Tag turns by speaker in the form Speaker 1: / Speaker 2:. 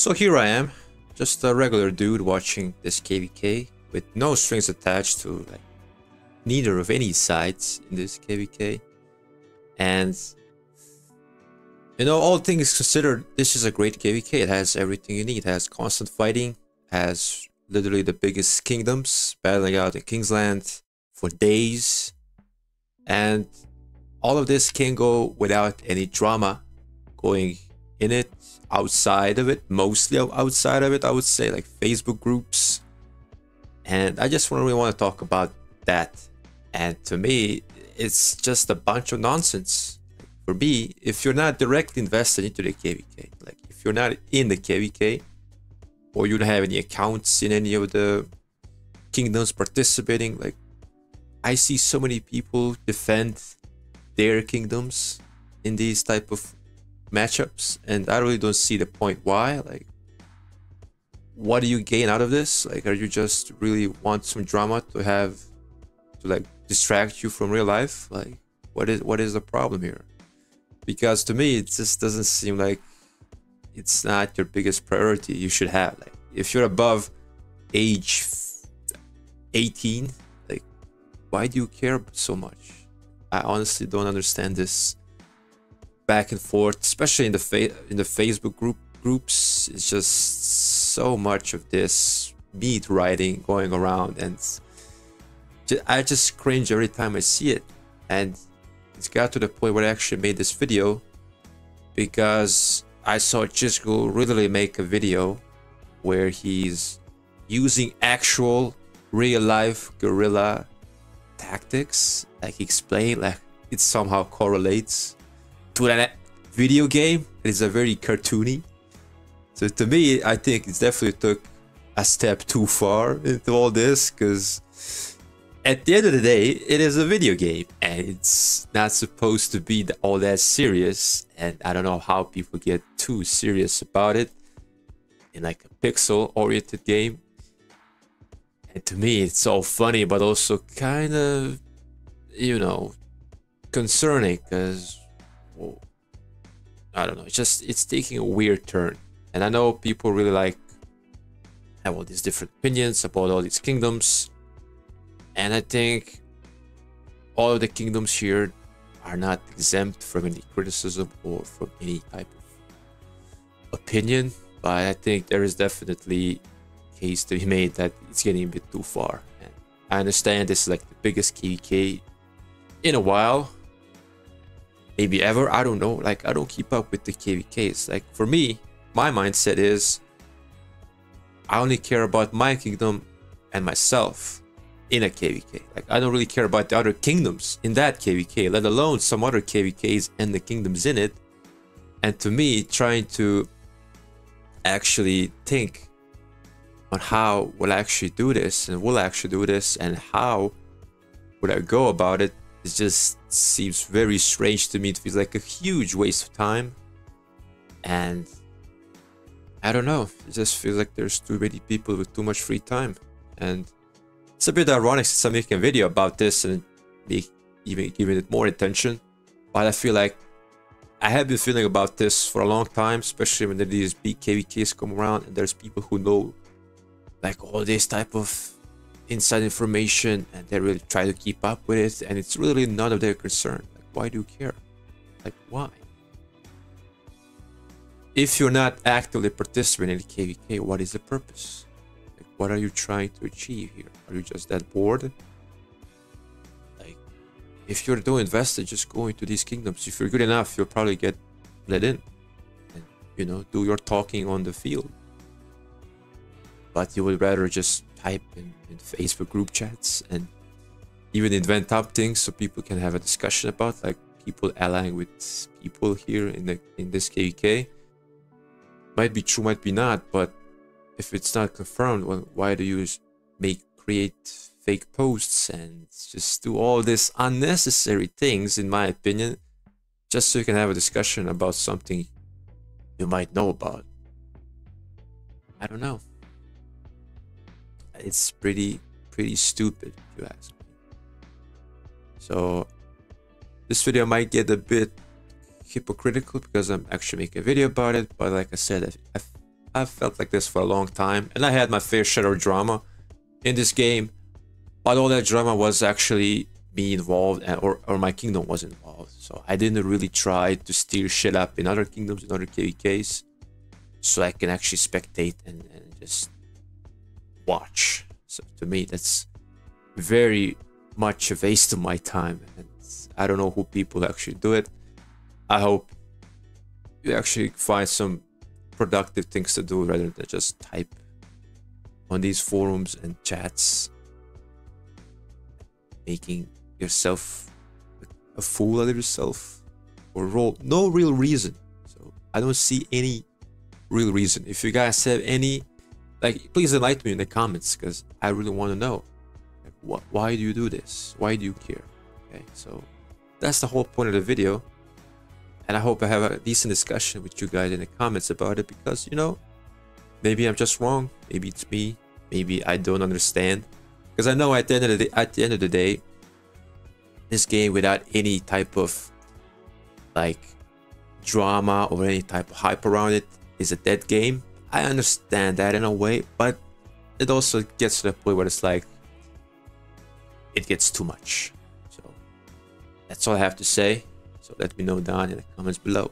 Speaker 1: So here I am, just a regular dude watching this KVK with no strings attached to like neither of any sides in this KVK. And you know, all things considered, this is a great KVK. It has everything you need. It has constant fighting, has literally the biggest kingdoms battling out in Kingsland for days. And all of this can go without any drama going in it, outside of it, mostly outside of it, I would say, like Facebook groups. And I just really want to talk about that. And to me, it's just a bunch of nonsense. For me, if you're not directly invested into the KVK, like if you're not in the KVK, or you don't have any accounts in any of the kingdoms participating, like I see so many people defend their kingdoms in these type of matchups and i really don't see the point why like what do you gain out of this? Like are you just really want some drama to have to like distract you from real life? Like what is what is the problem here? Because to me it just doesn't seem like it's not your biggest priority you should have. Like if you're above age 18 like why do you care so much? I honestly don't understand this back and forth, especially in the fa- in the Facebook group groups. It's just so much of this beat writing going around, and I just cringe every time I see it. And it's got to the point where I actually made this video because I saw Chisco literally make a video where he's using actual real life guerrilla tactics. Like he explained, like it somehow correlates to video game. It is a very cartoony. So to me, I think it definitely took a step too far into all this because at the end of the day, it is a video game and it's not supposed to be all that serious. And I don't know how people get too serious about it in like a pixel oriented game. And to me, it's all funny, but also kind of, you know, concerning because I don't know. It's just it's taking a weird turn, and I know people really like have all these different opinions about all these kingdoms, and I think all the kingdoms here are not exempt from any criticism or from any type of opinion. But I think there is definitely case to be made that it's getting a bit too far. And I understand this is like the biggest KVK in a while, maybe ever. I don't know. Like, I don't keep up with the KVKs. Like, for me, my mindset is I only care about my kingdom and myself in a KVK. Like, I don't really care about the other kingdoms in that KVK, let alone some other KVKs and the kingdoms in it. And to me, trying to actually think on how will I actually do this and will I actually do this and how would I go about it it just seems very strange to me. It feels like a huge waste of time. And I don't know. It just feels like there's too many people with too much free time. And it's a bit ironic since I'm making a video about this and even giving it more attention. But I feel like I have been feeling about this for a long time, especially when these big KVKs come around and there's people who know like all this type of inside information and they really try to keep up with it and it's really none of their concern. Like why do you care? Like why? If you're not actively participating in kvk what is the purpose? Like what are you trying to achieve here? Are you just that bored? Like if you're doing invested just go into these kingdoms. If you're good enough you'll probably get let in and you know do your talking on the field but you would rather just type in, in Facebook group chats and even invent up things so people can have a discussion about like people allying with people here in the in this KVK. Might be true, might be not, but if it's not confirmed, well, why do you make create fake posts and just do all these unnecessary things, in my opinion, just so you can have a discussion about something you might know about? I don't know it's pretty pretty stupid if you ask me. So this video might get a bit hypocritical because I'm actually making a video about it, but like I said, I, I I've felt like this for a long time, and I had my fair share of drama in this game, but all that drama was actually me involved, or or my kingdom was involved. So I didn't really try to steer shit up in other kingdoms, in other KVKs, so I can actually spectate and, and just watch. So to me, that's very much a waste of my time, and I don't know who people actually do it. I hope you actually find some productive things to do rather than just type on these forums and chats making yourself a fool out of yourself or roll no real reason so i don't see any real reason if you guys have any like please enlighten me in the comments because i really want to know like, why do you do this why do you care okay so that's the whole point of the video and I hope I have a decent discussion with you guys in the comments about it because, you know, maybe I'm just wrong. Maybe it's me. Maybe I don't understand. Because I know at the end of the day, at the end of the day, this game without any type of like drama or any type of hype around it is a dead game. I understand that in a way, but it also gets to the point where it's like it gets too much. So that's all I have to say. So let me know down in the comments below.